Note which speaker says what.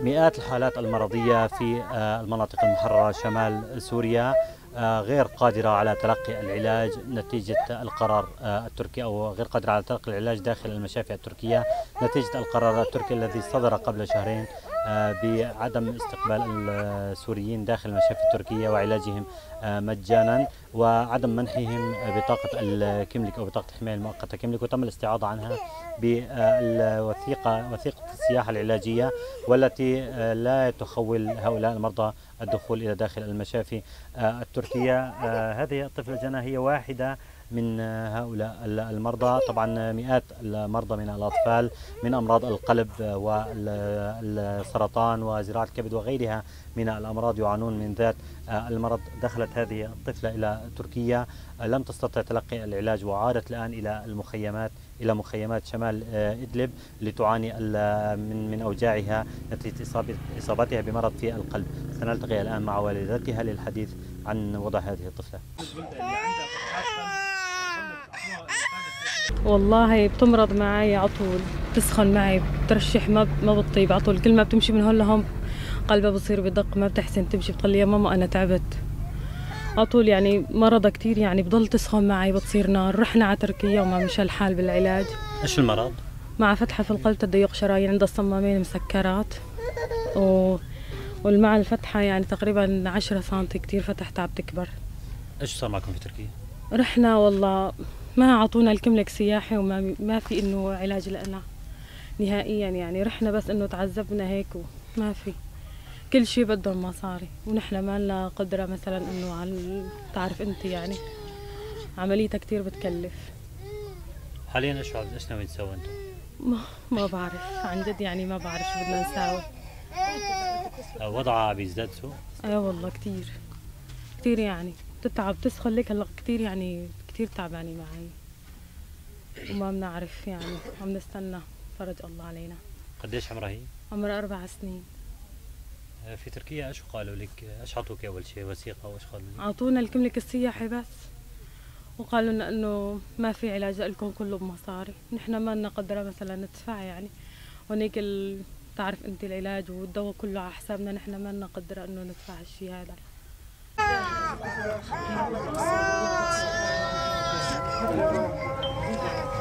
Speaker 1: مئات الحالات المرضية في المناطق المحررة شمال سوريا غير قادرة على تلقي العلاج نتيجة القرار التركي أو غير قادرة على تلقي العلاج داخل المشافي التركية نتيجة القرار التركي الذي صدر قبل شهرين. بعدم استقبال السوريين داخل المشافي التركية وعلاجهم مجانا وعدم منحهم بطاقة الكملك أو بطاقة الحماية المؤقتة. كملك وتم الاستعاضة عنها بالوثيقة وثيقة السياحة العلاجية والتي لا تخول هؤلاء المرضى الدخول إلى داخل المشافي التركية. هذه الطفلة جنى هي واحدة من هؤلاء المرضى. طبعا مئات المرضى من الأطفال من أمراض القلب والسرطان وزراعة الكبد وغيرها من الأمراض يعانون من ذات المرض. دخلت هذه الطفلة إلى تركيا لم تستطع تلقي العلاج وعادت الآن إلى المخيمات إلى مخيمات شمال إدلب لتعاني من من أوجاعها نتيجة إصابتها بمرض في القلب. سنلتقي الآن مع والدتها للحديث عن وضع هذه الطفلة.
Speaker 2: والله بتمرض معي على طول بتسخن معي بترشح ما ما بتطيب على طول. كل ما بتمشي من هون لهون قلبها بصير بدق ما بتحسن تمشي بتقول لي يا ماما أنا تعبت. على طول يعني مرضها كثير يعني بضل تسخن معي بتصير نار. رحنا على تركيا وما مشى الحال بالعلاج.
Speaker 1: إيش المرض؟
Speaker 2: مع فتحة في القلب تضيق شرايين عندها الصمامين مسكرات. و... والمع الفتحة يعني تقريبا 10 سم كثير فتحتها عم تكبر.
Speaker 1: إيش صار معكم في تركيا؟
Speaker 2: رحنا والله ما أعطونا الكملك سياحي وما ما في إنه علاج لنا نهائيا يعني. رحنا بس إنه تعذبنا هيك وما في. كل شيء بدهم مصاري. ونحن ما لنا قدرة مثلا إنه على تعرف أنت يعني. عمليتها كتير بتكلف.
Speaker 1: حاليا إيش إيش ناويين تسووا أنتم؟
Speaker 2: ما, ما بعرف. عن جد يعني ما بعرف شو بدنا نساوي.
Speaker 1: وضعها بيزداد سوء؟
Speaker 2: أي أيوة والله كتير. كتير يعني. بتتعب. تسخن لك هلأ كتير يعني كتير تعبانة معي. وما بنعرف يعني عم نستنى فرج الله علينا.
Speaker 1: قديش عمرها هي؟
Speaker 2: عمرها أربع سنين.
Speaker 1: في تركيا إيش قالوا لك؟ إيش اعطوك أول شيء وثيقة وايش قالوا لك؟
Speaker 2: أعطونا الكملك السياحي بس. وقالوا لنا إنه ما في علاج لكم كله بمصاري، نحن ما لنا قدرة مثلا ندفع يعني. هونيك ال... تعرف أنت العلاج والدواء كله على حسابنا. نحن ما لنا قدرة إنه ندفع الشيء هذا. Thank you.